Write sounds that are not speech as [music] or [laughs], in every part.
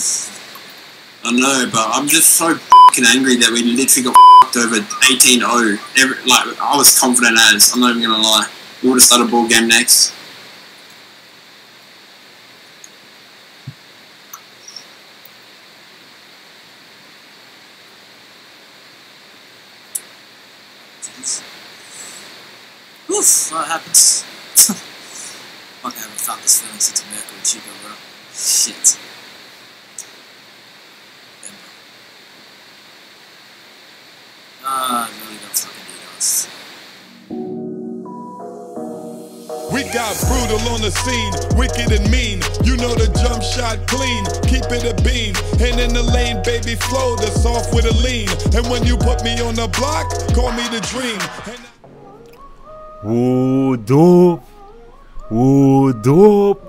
I know, but I'm just so fucking angry that we literally got fucked over 18-0. Every, like, I was confident as, I'm not even gonna lie. We would have started a ball game next. Oof, what happens? [laughs] Fuck, I haven't found this feeling since America with Chico, bro. Shit. We got brutal on the scene, wicked and mean. You know the jump shot clean, keep it a beam. And in the lane, baby, flow the soft with a lean. And when you put me on the block, call me the dream. Ooh, dope. Ooh, dope.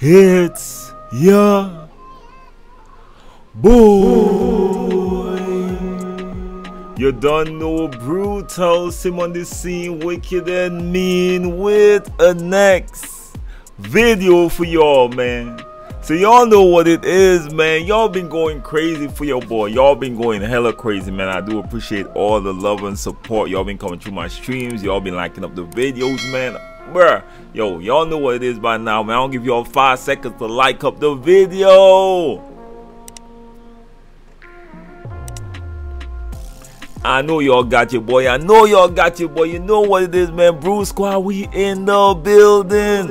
It's ya. Boy. You don't know Brutalsim on the scene, wicked and mean with a next video for y'all, man. So y'all know what it is, man. Y'all been going crazy for your boy. Y'all been going hella crazy, man. I do appreciate all the love and support. Y'all been coming through my streams. Y'all been liking up the videos, man. Bruh, yo, y'all know what it is by now, man. I'll give y'all five seconds to like up the video. I know y'all got your boy. I know y'all got your boy. You know what it is, man. BruteSquad, we in the building.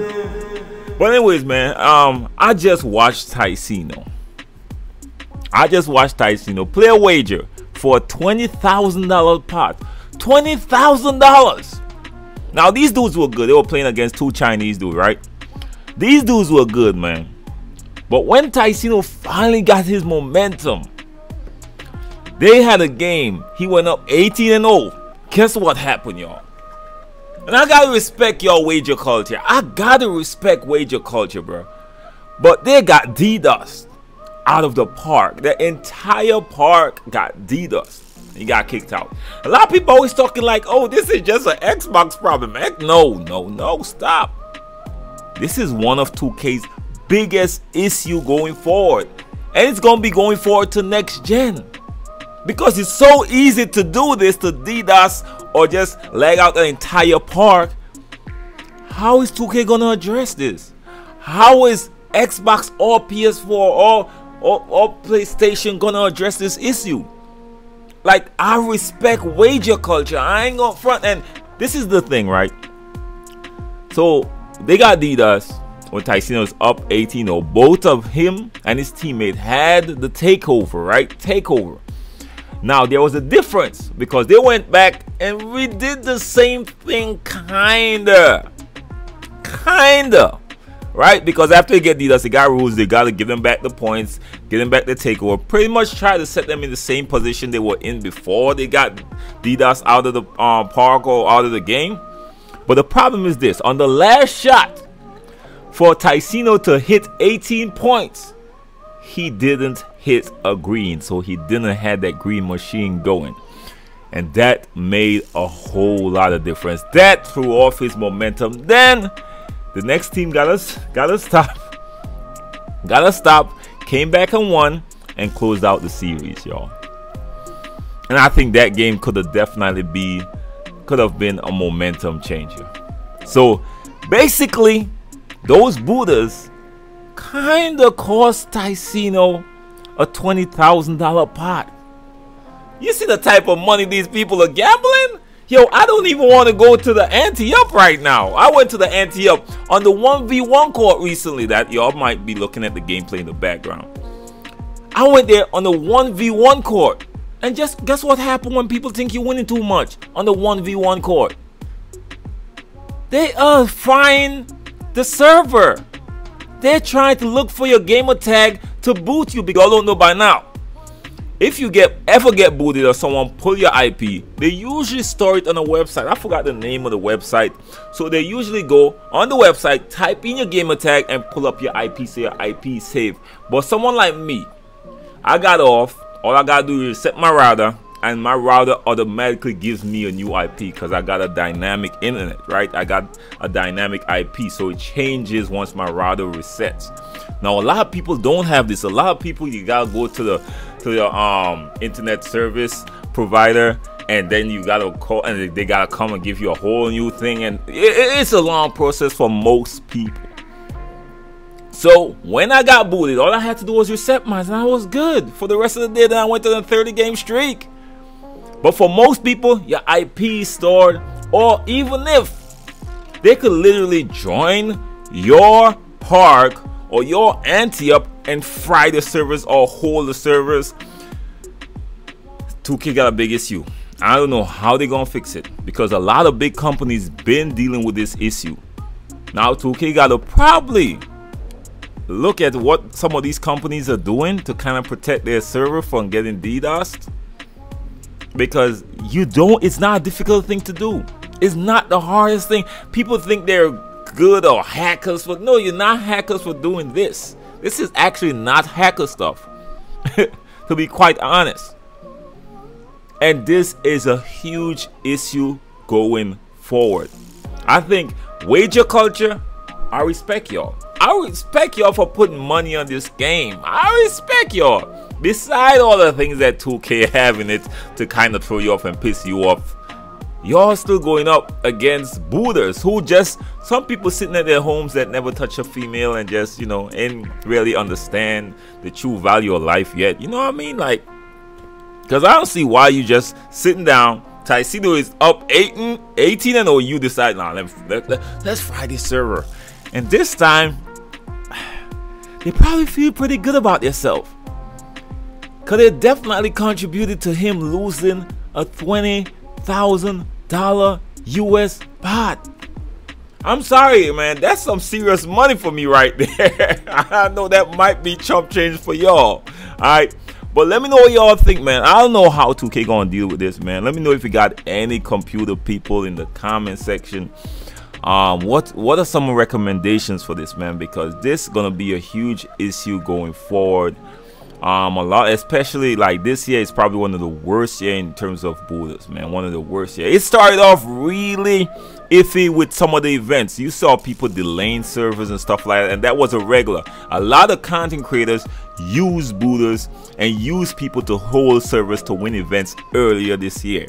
But anyways, man, um, I just watched Tyceno. I just watched Tyceno play a wager for a twenty thousand dollar pot. Twenty thousand dollars. Now these dudes were good. They were playing against two Chinese dudes, right? These dudes were good, man. But when Tyceno finally got his momentum, they had a game. He went up 18 and 0. Guess what happened, y'all? And I gotta respect y'all wager culture. I gotta respect wager culture, bro. But they got DDoSed out of the park. The entire park got DDoSed. He got kicked out. A lot of people always talking like, oh, this is just an Xbox problem. No, no, no, stop. This is one of 2K's biggest issue going forward. And it's gonna be going forward to next gen. Because it's so easy to do this to DDoS or just lag out the entire park. How is 2K gonna address this? How is Xbox or PS4 or, or, or PlayStation gonna address this issue? Like, I respect wager culture. I ain't gonna front. And this is the thing, right? So, they got DDoS when was up 18 0. Both of him and his teammate had the takeover, right? Takeover. Now there was a difference because they went back and we did the same thing kinda. Kinda. Right? Because after they get they got rules, they gotta give them back the points, give them back the takeover. Pretty much try to set them in the same position they were in before they got DDoS out of the um, park or out of the game. But the problem is this on the last shot for Tyceno to hit 18 points, he didn't hit a green, so he didn't have that green machine going. And that made a whole lot of difference. That threw off his momentum. Then the next team got us got us stop. [laughs] Got us stop, came back and won and closed out the series, y'all. And I think that game could have definitely be could have been a momentum changer. So basically, those booters kind of cost Tyceno a $20,000 pot. You see the type of money these people are gambling? Yo, I don't even want to go to the ante-up right now. I went to the ante-up on the 1v1 court recently that y'all might be looking at the gameplay in the background. I went there on the 1v1 court. And just guess what happened when people think you're winning too much on the 1v1 court? They are frying the server. They're trying to look for your gamer tag to boot you because I don't know by now. If you get ever get booted or someone pull your IP, they usually store it on a website. I forgot the name of the website. So they usually go on the website, type in your gamer tag and pull up your IP so your IP is safe. But someone like me, I got off. All I gotta do is set my router and my router automatically gives me a new IP because I got a dynamic internet, right? I got a dynamic IP, so it changes once my router resets. Now, a lot of people don't have this. A lot of people, you gotta go to the to the um internet service provider and then you gotta call and they gotta come and give you a whole new thing and it's a long process for most people. So when i got booted all i had to do was reset mine and i was good for the rest of the day. Then i went to the 30 game streak. But for most people your ip is stored or even if they could literally join your park or your ante up and fry the servers or hold the servers 2K got a big issue. I don't know how they're gonna fix it because a lot of big companies been dealing with this issue. Now 2K gotta probably look at what some of these companies are doing to kind of protect their server from getting DDoSed. Because you don't, it's not a difficult thing to do. It's not the hardest thing. People think they're good or hackers, but no, you're not hackers for doing this. This is actually not hacker stuff. [laughs] to be quite honest. And this is a huge issue going forward. I think wager culture, I respect y'all. I respect y'all for putting money on this game. I respect y'all. Beside all the things that 2K have in it to kind of throw you off and piss you off, y'all still going up against booters who just some people sitting at their homes that never touch a female and just you know ain't really understand the true value of life yet. You know what I mean? Like because I don't see why you just sitting down. Tyceno is up 18, 18 and 0. You decide, nah, let, let, let, let's fry this server. And this time, [sighs] they probably feel pretty good about themselves. Because it definitely contributed to him losing a $20,000 US bot. I'm sorry, man. That's some serious money for me right [laughs] there. I know that might be chump change for y'all. Alright. But let me know what y'all think, man. I don't know how 2K gonna deal with this, man. Let me know if you got any computer people in the comment section. Um, what what are some recommendations for this, man? Because this is gonna be a huge issue going forward. Um, a lot, especially like this year is probably one of the worst year in terms of booters, man. One of the worst year. It started off really iffy with some of the events. You saw people delaying servers and stuff like that, and that was a regular. A lot of content creators use booters and use people to hold servers to win events earlier this year.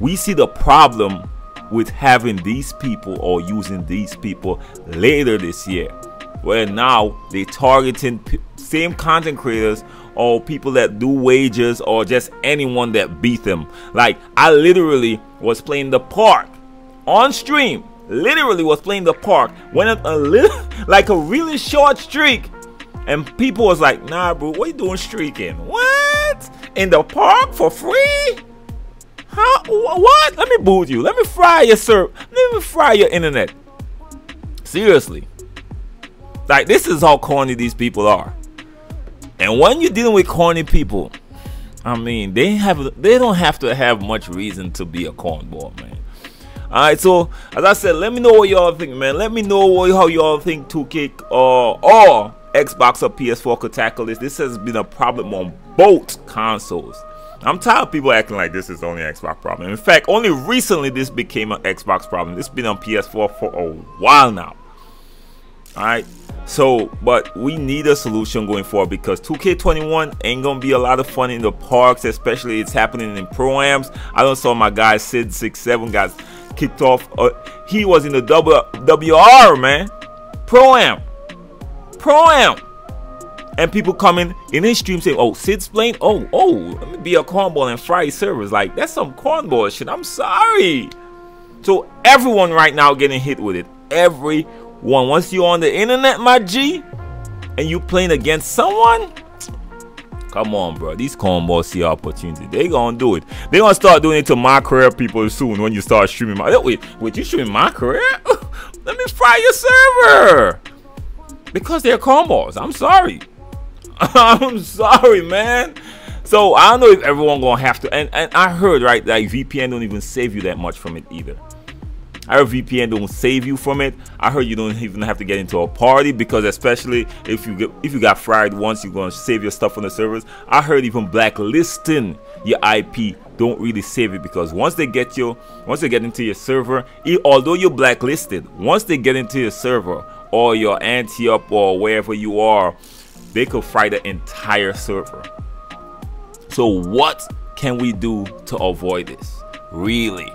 We see the problem with having these people or using these people later this year, where now they targeting same content creators or people that do wagers or just anyone that beat them. Like I literally was playing the park on stream. Literally was playing the park. Went a little [laughs] like a really short streak and people was like, nah, bro, what you doing streaking? What? In the park for free? How? What? Let me boot you. Let me fry your server. Let me fry your internet. Seriously. Like, this is how corny these people are. And when you're dealing with corny people, I mean, they have they don't have to have much reason to be a cornball, man. Alright, so as I said, let me know what y'all think, man. Let me know what, how y'all think 2K or uh, or Xbox or PS4 could tackle this. This has been a problem on both consoles. I'm tired of people acting like this is only Xbox problem. In fact, only recently this became an Xbox problem. Has been on PS4 for a while now. Alright. So, but we need a solution going forward because 2K21 ain't gonna be a lot of fun in the parks, especially it's happening in pro-ams. I don't saw my guy Sid67 got kicked off. Uh, he was in the WR, man. Pro-am pro am. And people coming in his stream saying, oh, Sid's playing? Oh, oh, let me be a cornball and fry servers. Like, that's some cornball shit. I'm sorry. So everyone right now getting hit with it. Everyone. Once you're on the internet, my G, and you playing against someone, come on, bro. These cornballs see opportunity. They gonna do it. They gonna start doing it to my career people soon when you start streaming my. Wait, wait, you streaming my career? [laughs] Let me fry your server because they're cornballs. I'm sorry. [laughs] I'm sorry, man. So I don't know if everyone gonna have to. And, and I heard right that VPN don't even save you that much from it either. I heard VPN don't save you from it. I heard you don't even have to get into a party because especially if you get if you got fried once, you're gonna save your stuff on the servers. I heard even blacklisting your IP don't really save it because once they get you, once they get into your server, although you're blacklisted, once they get into your server or your ante up or wherever you are, they could fry the entire server. So what can we do to avoid this? Really?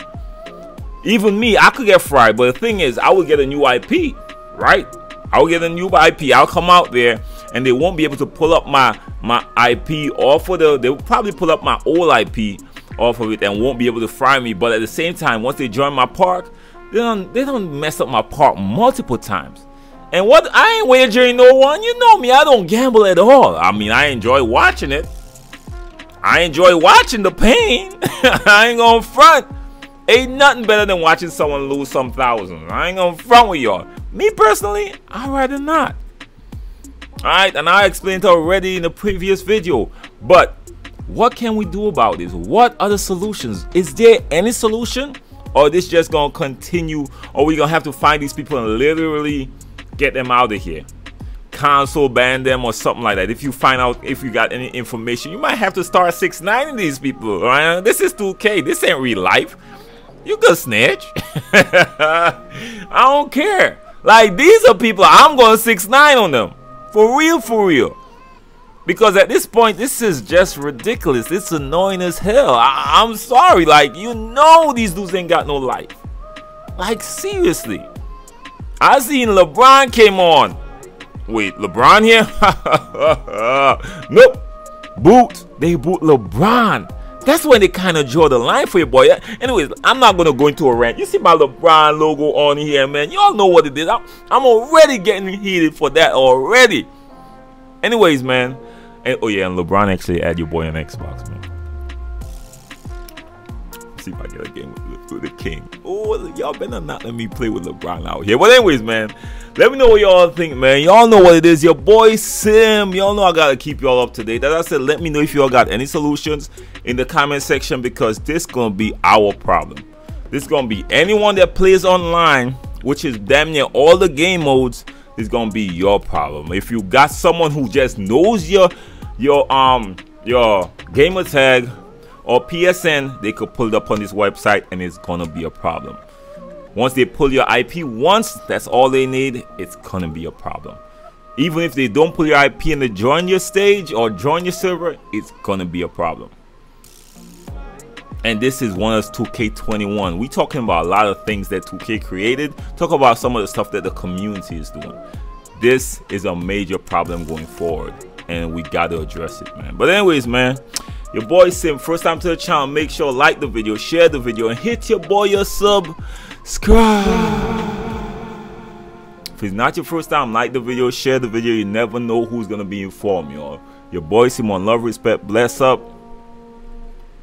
Even me, I could get fried, but the thing is, I would get a new IP, right? I will get a new IP. I'll come out there and they won't be able to pull up my my IP off of the they'll probably pull up my old IP off of it and won't be able to fry me. But at the same time, once they join my park, they don't they don't mess up my park multiple times. And what I ain't wagering no one, you know me, I don't gamble at all. I mean I enjoy watching it. I enjoy watching the pain. [laughs] I ain't gonna front. Ain't nothing better than watching someone lose some thousands. I ain't gonna front with y'all. Me personally, I'd rather not. Alright, and I explained already in the previous video. But what can we do about this? What are the solutions? Is there any solution? Or this just gonna continue? Or we gonna have to find these people and literally get them out of here? console ban them or something like that. If you find out if you got any information, you might have to start 6 9 these people. Right? This is 2K. This ain't real life. You could snitch. [laughs] I don't care. Like these are people I'm going 6 9 on them. For real, for real. Because at this point, this is just ridiculous. It's annoying as hell. I am sorry. Like, you know these dudes ain't got no life. Like, seriously. I seen LeBron came on. Wait, LeBron here? [laughs] nope. Boot. They boot LeBron. That's when they kind of draw the line for you, boy. Anyways, I'm not gonna go into a rant. You see my LeBron logo on here, man. Y'all know what it is. I'm, I'm already getting heated for that already. Anyways, man. And, oh yeah, and LeBron actually add your boy on Xbox, man. See if I get a game with, with the King. Oh, y'all better not let me play with LeBron out here. But anyways, man. Let me know what y'all think, man. Y'all know what it is. Your boy Sim. Y'all know I gotta keep y'all up to date. As I said, let me know if y'all got any solutions in the comment section because this gonna be our problem. This gonna be anyone that plays online, which is damn near all the game modes, is gonna be your problem. If you got someone who just knows your your um your gamer tag or PSN, they could pull it up on this website and it's gonna be a problem. Once they pull your IP once, that's all they need, it's gonna be a problem. Even if they don't pull your IP in the join your stage or join your server, it's gonna be a problem. And this is one of 2K21. We talking about a lot of things that 2K created. Talk about some of the stuff that the community is doing. This is a major problem going forward, and we gotta address it, man. But anyways, man, your boy Sim. First time to the channel, make sure like the video, share the video, and hit your boy your sub subscribe. If it's not your first time, like the video, share the video. You never know who's gonna be informed, y'all. Your boy Simon, love, respect, bless up.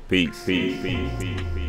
Peace. Peace. Peace. Peace.